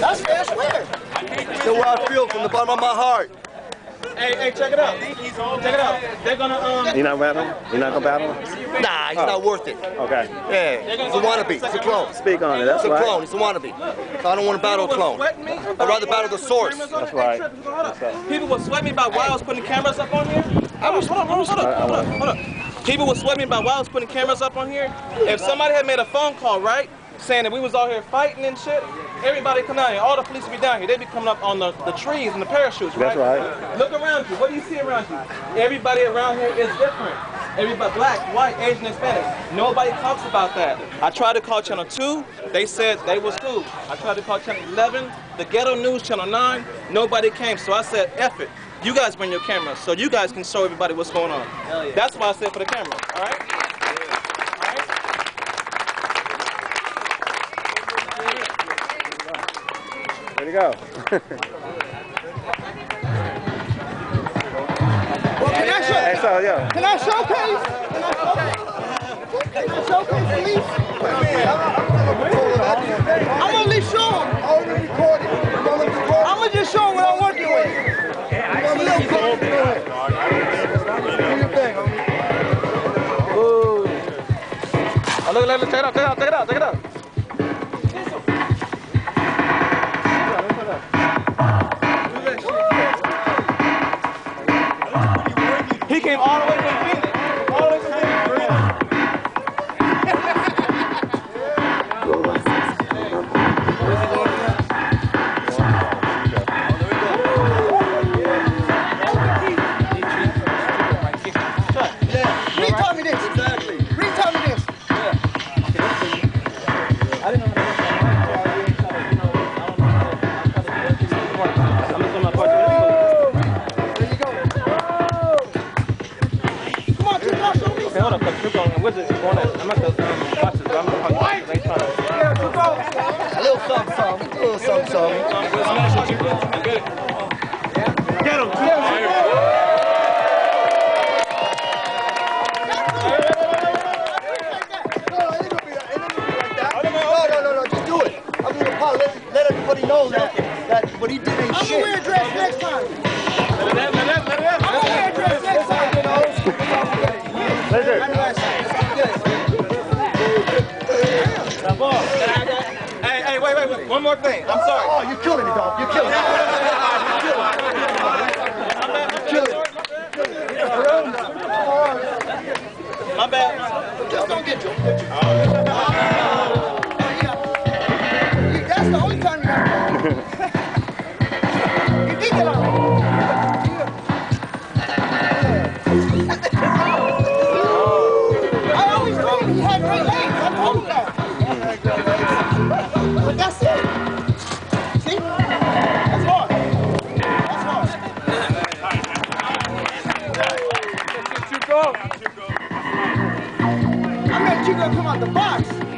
That's fair, swear. That's what I feel from the bottom of my heart. Hey, hey, check it out. Check it out. They're gonna um. You not battle him? You not gonna battle him? Nah, he's not worth it. Okay. Yeah, he's a wannabe. He's a clone. Speak on it. That's He's a right. clone. He's a wannabe. So I don't want to battle a clone. I'd rather battle the source. That's right. People would sweat me about why I was putting cameras up on here. I was, hold on, hold on, hold on, hold on, hold on. People would sweat me about why I was putting cameras up on here. If somebody had made a phone call, right, saying that we was out here fighting and shit, everybody come down here. All the police would be down here. They'd be coming up on the, the trees and the parachutes, right? That's right. Look around you. What do you see around you? Everybody around here is different. Everybody, black, white, Asian, Hispanic. Nobody talks about that. I tried to call Channel 2. They said they was cool. I tried to call Channel 11, the Ghetto News, Channel 9. Nobody came. So I said, F it. You guys bring your cameras so you guys can show everybody what's going on. Yeah. That's why I said for the camera. All right? There you go. Well, can I show? Hey, so yeah. Can I showcase? Can I showcase? Can I showcase, please? I'm gonna at least show him. I'm gonna just show him what I'm working with. Oh, look, look, look, check it out, check it out, check it out, check it out. He came all the way I show me? Okay, hold up, cause you're going, where's going at? I'm at the um, boxes, but I'm gonna they trying to. A little something, something. A little something, something. No, no, no, no, just do it. I'm gonna. Let, let everybody know that, that what he did ain't I'm gonna shit. wear a dress next time. Hey, hey, wait, wait, wait. One more thing. I'm sorry. Oh, you're killing it, dog. You're killing it. My bad. Just don't get picture. I met you gonna come out the box.